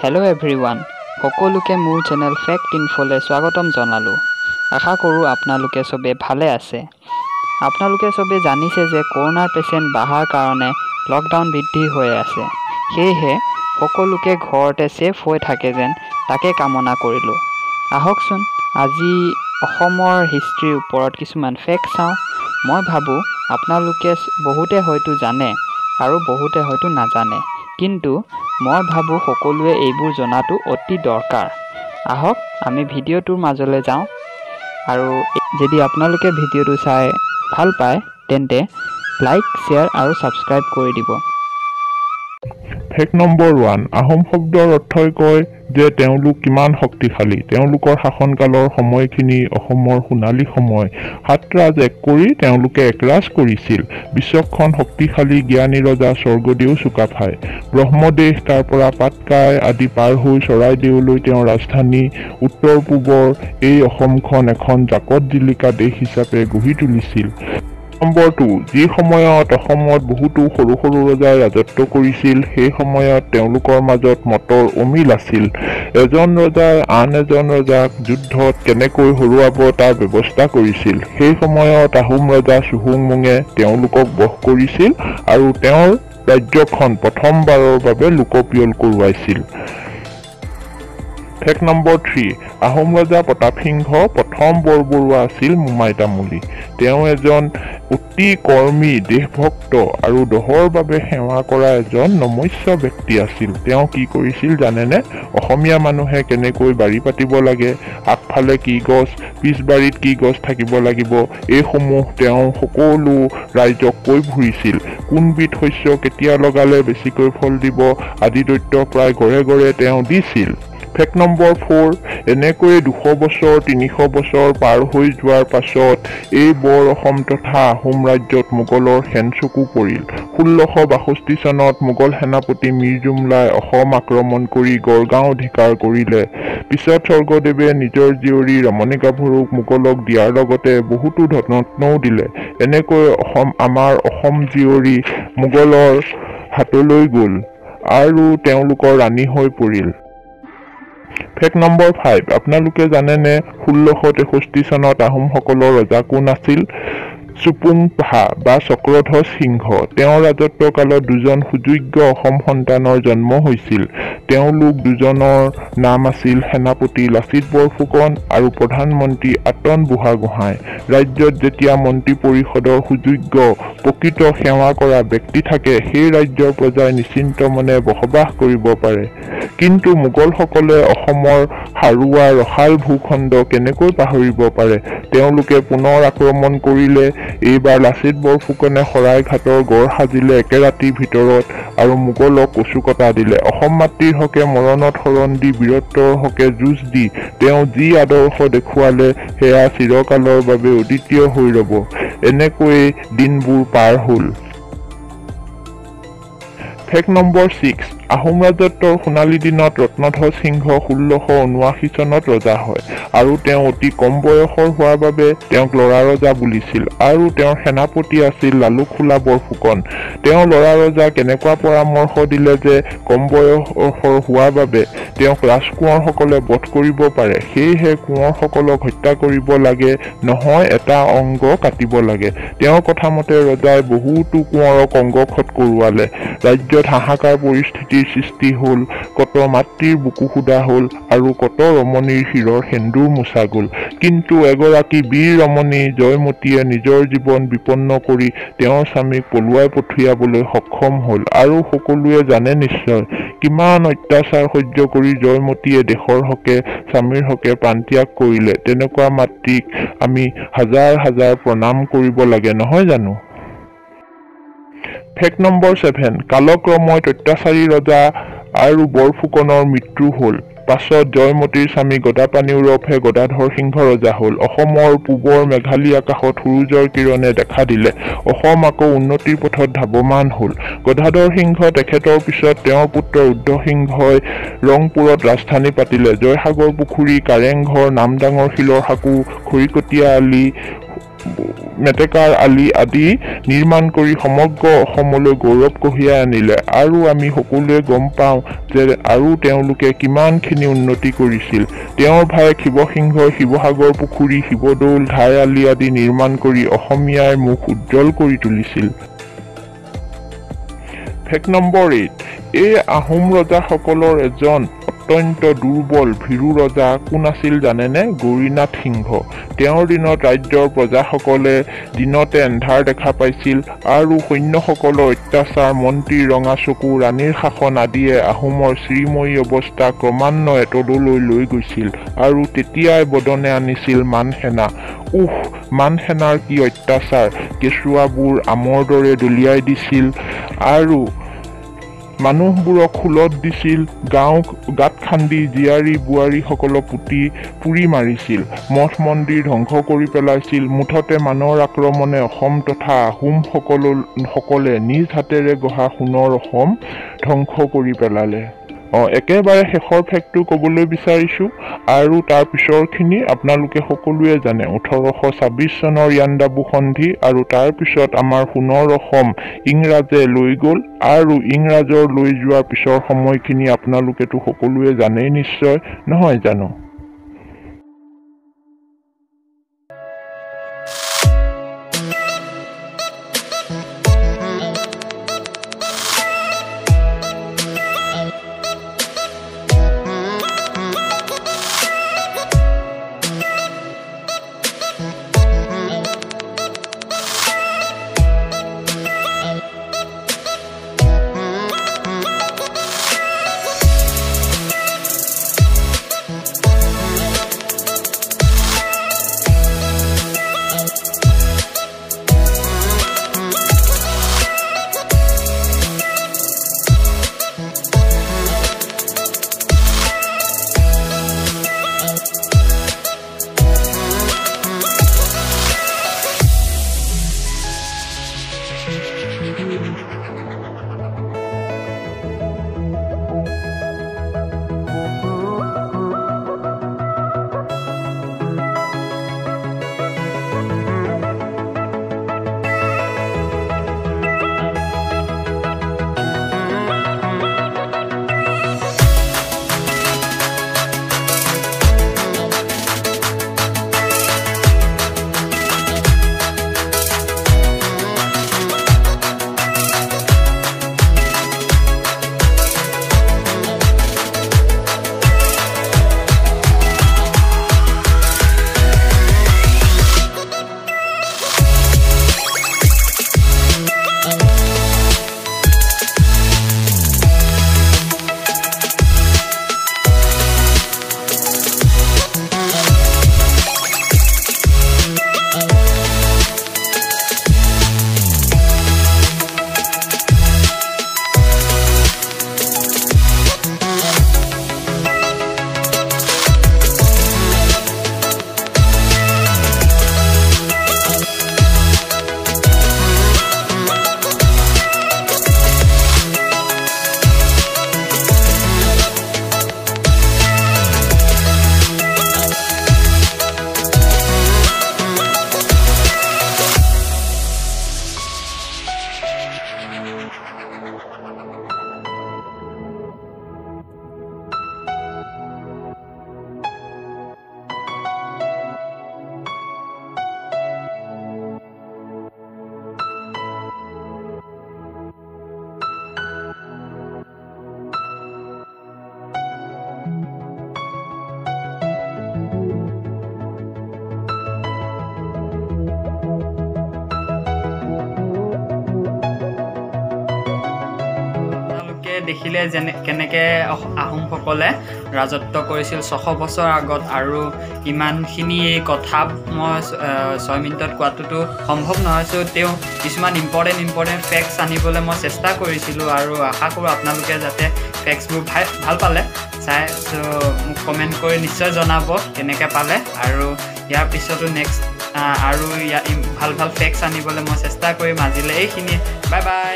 Hello everyone সকলোকে মোৰ channel fact ইনফ'লৈ স্বাগতম জনালোঁ। আশা কৰোঁ আপোনালোকে চবে ভালে আছে। আপোনালোকে চবে জানিছে যে কৰোণাৰ পেচেণ্ট বঢ়াৰ কাৰণে লকডাউন বৃদ্ধি হৈ আছে। সেয়েহে সকলোকে ঘৰতে ছেফ হৈ থাকে যেন তাকে কামনা কৰিলোঁ। আহকচোন আজি অসমৰ হিষ্ট্ৰীৰ ওপৰত কিছুমান ফেক্ট চাওঁ। মই ভাবোঁ আপোনালোকে বহুতে হয়তো জানে আৰু বহুতে হয়তো নাজানে। কিন্তু মই ভাবোঁ সকলোৱে এইবোৰ জনাটো অতি দৰকাৰ। আহক আমি ভিডিঅ'টোৰ মাজলৈ যাওঁ। আৰু যদি আপোনালোকে ভিডিঅ'টো চাই ভাল পায় তেন্তে লাইক শ্বেয়াৰ আৰু ছাবস্ক্ৰাইব কৰি দিব। ফেক্ট নম্বৰ ওৱান আহোম শব্দৰ অৰ্থই কয় যে তেওঁলোক কিমান শক্তিশালী। তেওঁলোকৰ শাসনকালৰ সময়খিনি অসমৰ সোণালী সময়। সাতৰাজ এক কৰি তেওঁলোকে একৰাজ কৰিছিল। বিশ্বখন শক্তিশালী জ্ঞানী ৰজা স্বৰ্গদেউ চুকাফাই। ব্ৰহ্মদেশ তাৰ পৰা পাটকাই আদি পাৰ হৈ চৰাইদেউলৈ তেওঁৰ ৰাজধানী উত্তৰ পূবৰ এই অসমখন এখন জাকত জিলিকা দেশ হিচাপে গঢ়ি তুলিছিল। নম্বৰ টু যি সময়ত অসমত বহুতো সৰু সৰু ৰজাই ৰাজত্ব কৰিছিল সেই সময়ত তেওঁলোকৰ মাজত মতৰ অমিল আছিল। এজন ৰজাই আন এজন ৰজাক যুদ্ধত কেনেকৈ হৰুৱাব তাৰ ব্যৱস্থা কৰিছিল। সেই সময়ত আহোম ৰজা চুহুংমুঙে তেওঁলোকক বশ কৰিছিল আৰু তেওঁৰ ৰাজ্যখন প্ৰথমবাৰৰ বাবে লোকপিয়ল কৰোৱাইছিল। ফেক্ট নম্বৰ থ্ৰী আহোম ৰজা প্ৰতাপ সিংহ প্ৰথম বৰবৰুৱা আছিল মোমাই তামুলী তেওঁ এজন অতি কৰ্মী দেশভক্ত আৰু দহৰ বাবে সেৱা কৰা এজন নমস্য ব্যক্তি আছিল। তেওঁ কি কৰিছিল জানেনে? অসমীয়া মানুহে কেনেকৈ বাৰী পাতিব লাগে? আগফালে কি গছ? পিছবাৰীত কি গছ থাকিব লাগিব? এইসমূহ তেওঁ সকলো ৰাইজক কৈ ফুৰিছিল। কোনবিধ শস্য কেতিয়া লগালে বেছিকৈ ফল দিব? আদি তথ্য প্ৰায় ঘৰে ঘৰে তেওঁ দিছিল। ফেক্ট নম্বৰ ফ'ৰ এনেকৈয়ে দুশ বছৰ তিনিশ বছৰ পাৰ হৈ যোৱাৰ পাছত এই বৰ অসম তথা আহোম ৰাজ্যত মোগলৰ সেনচকু পৰিল। ষোল্লশ বাষষ্ঠি চনত মোগল সেনাপতি মীৰ জুমলাই অসম আক্ৰমণ কৰি গড়গাঁও অধিকাৰ কৰিলে। পিছত স্বৰ্গদেৱে নিজৰ জীয়ৰী ৰমণী গাভৰুক মোগলক দিয়াৰ লগতে বহুতো ধনৰত্নও দিলে। এনেকৈ অসম আমাৰ অসম জীয়ৰী মোগলৰ হাতলৈ গ'ল আৰু তেওঁলোকৰ ৰাণী হৈ পৰিল। ফেক্ট নম্বৰ ফাইভ আপোনালোকে জানেনে ষোল্লশ তেষষ্ঠি চনত আহোমসকলৰ ৰজা কোন আছিল? চুপুংফা বা চক্ৰধ্বজ সিংহ। তেওঁৰ ৰাজত্ব কালত দুজন সুযোগ্য অসম সন্তানৰ জন্ম হৈছিল। তেওঁলোক দুজনৰ নাম আছিল সেনাপতি লাচিত বৰফুকন আৰু প্ৰধানমন্ত্ৰী আটন বুঢ়াগোহাঁই ৰাজ্যত যেতিয়া মন্ত্ৰী পৰিষদৰ সুযোগ্য প্ৰকৃত সেৱা কৰা ব্যক্তি থাকে সেই ৰাজ্যৰ প্ৰজাই নিশ্চিন্ত মনে বসবাস কৰিব পাৰে। কিন্তু মোগলসকলে অসমৰ সাৰুৱা ৰসাল ভূখণ্ড কেনেকৈ পাহৰিব পাৰে? তেওঁলোকে পুনৰ আক্ৰমণ কৰিলে এইবাৰ লাচিত বৰফুকনে শৰাইঘাটৰ গড় সাজিলে একে ৰাতিৰ ভিতৰত আৰু মোগলক কচু কটা দিলে। অসম মাতৃৰ হকে মৰণত শৰণ দি বীৰত্বৰ হকে যুঁজ দি তেওঁ যি আদৰ্শ দেখুৱালে সেয়া চিৰকালৰ বাবে অদ্বিতীয় হৈ ৰ'ব। এনেকৈয়ে দিনবোৰ পাৰ হ'ল। Fact number six. আহোম ৰাজত্বৰ সোণালী দিনত ৰত্নধ্বজ সিংহ ষোল্লশ ঊনাশী চনত ৰজা হয় আৰু তেওঁ অতি কম বয়সৰ হোৱাৰ বাবে তেওঁক ল'ৰা ৰজা বুলিছিল আৰু তেওঁৰ সেনাপতি আছিল লালুকখোলা বৰফুকন। তেওঁ ল'ৰা ৰজা কেনেকুৱা পৰামৰ্শ দিলে যে কম বয়সৰ হোৱাৰ বাবে তেওঁক ৰাজকোঁৱৰসকলে বধ কৰিব পাৰে। সেয়েহে কোঁৱৰসকলক হত্যা কৰিব লাগে নহয় এটা অংগ কাটিব লাগে। তেওঁৰ কথামতে ৰজাই বহুতো কোঁৱৰক অংগক্ষত কৰোৱালে। ৰাজ্যত হাহাকাৰ পৰিস্থিতিৰ সৃষ্টি হ'ল কত মাতৃৰ বুকু সোধা হ'ল আৰু কত ৰমণীৰ শিৰৰ সেন্দুৰ মোচা গ'ল। কিন্তু এগৰাকী বীৰ ৰমণী জয়মতীয়ে নিজৰ জীৱন বিপন্ন কৰি তেওঁৰ স্বামীক পলুৱাই পঠিয়াবলৈ সক্ষম হ'ল। আৰু সকলোৱে জানে নিশ্চয় কিমান অত্যাচাৰ সহ্য কৰি জয়মতীয়ে দেশৰ হকে স্বামীৰ হকে প্ৰাণত্যাগ কৰিলে। তেনেকুৱা মাতৃক আমি হাজাৰ হাজাৰ প্ৰণাম কৰিব লাগে নহয় জানো? Fact number seven. কালক্ৰমত অত্যাচাৰী ৰজা আৰু বৰফুকনৰ মৃত্যু হ'ল। পাছত জয়মতীৰ স্বামী গদাপাণি ওৰফে গদাধৰ সিংহ ৰজা হ'ল। অসমৰ পূবৰ মেঘালী আকাশত সূৰুজৰ কিৰণে দেখা দিলে। অসম আকৌ উন্নতিৰ পথত ধাৱমান হ'ল। গদাধৰ সিংহ তেখেতৰ পিছত তেওঁৰ পুত্ৰ ৰুদ্ৰসিংহই ৰংপুৰত ৰাজধানী পাতিলে। জয়সাগৰ পুখুৰী কাৰেংঘৰ নামডাঙৰ শিলৰ সাঁকো খৰিকটীয়া আলি মেটেকাৰ আলি আদি নিৰ্মাণ কৰি সমগ্ৰ অসমলৈ গৌৰৱ কঢ়িয়াই আনিলে। আৰু আমি সকলোৱে গম পাওঁ যে আৰু তেওঁলোকে কিমানখিনি উন্নতি কৰিছিল। তেওঁৰ ভায়েক শিৱসিংহই শিৱসাগৰ পুখুৰী শিৱদৌল ঘাই আলি আদি নিৰ্মাণ কৰি অসমীয়াৰ মুখ উজ্জ্বল কৰি তুলিছিল। Fact number eight. এই আহোম ৰজাসকলৰ এজন অত্যন্ত দুৰ্বল ভীৰু ৰজা কোন আছিল জানেনে? গৌৰীনাথ সিংহ। তেওঁৰ দিনত ৰাজ্যৰ প্ৰজাসকলে দিনতে এন্ধাৰ দেখা পাইছিল আৰু সৈন্যসকলৰ অত্যাচাৰ মন্ত্ৰী ৰঙা চকু ৰাণীৰ শাসন আদিয়ে আহোমৰ শ্ৰীময়ী অৱস্থা ক্ৰমান্বয়ে তললৈ লৈ গৈছিল আৰু তেতিয়াই বদনে আনিছিল মানসেনা। উহ মানসেনাৰ কি অত্যাচাৰ! কেঁচুৱাবোৰ আমৰ দৰে দলিয়াই দিছিল আৰু মানুহবোৰক খোলত দিছিল গাঁও গাঁত খান্দি জীয়াৰী বোৱাৰীসকলক পুতি পুৰি মাৰিছিল মঠ মন্দিৰ ধ্বংস কৰি পেলাইছিল মুঠতে মানৰ আক্ৰমণে অসম তথা আহোমসকল সকলে নিজ হাতেৰে গঢ়া সোণৰ অসম ধ্বংস কৰি পেলালে। একেবাৰে শেষৰ ফেক্টটো ক'বলৈ বিচাৰিছোঁ আৰু তাৰ পিছৰখিনি আপোনালোকে সকলোৱে জানে ওঠৰশ ছাব্বিছ চনৰ ইয়াণ্ডাবু সন্ধি আৰু তাৰপিছত আমাৰ সোণৰ অসম ইংৰাজে লৈ গ'ল আৰু ইংৰাজৰ লৈ যোৱাৰ পিছৰ সময়খিনি আপোনালোকেতো সকলোৱে জানেই নিশ্চয় নহয় জানো? দেখিলে যেনে কেনেকৈ আহোমসকলে ৰাজত্ব কৰিছিল ছশ বছৰ আগত আৰু ইমানখিনি কথা মই ছয় মিনিটত কোৱাটোতো সম্ভৱ নহয়। তেওঁ কিছুমান ইম্পৰ্টেণ্ট ইম্পৰ্টেণ্ট ফেক্টছ আনিবলৈ মই চেষ্টা কৰিছিলোঁ আৰু আশা কৰোঁ আপোনালোকে যাতে ফেক্টছবোৰ ভাল ভাল পালে। চাই চ' মোক কমেণ্ট কৰি নিশ্চয় জনাব কেনেকৈ পালে আৰু ইয়াৰ পিছতো নেক্সট আৰু ইয়াত ভাল ভাল ফেক্টছ আনিবলৈ মই চেষ্টা কৰিম আজিলৈ। এইখিনিয়ে। Bye bye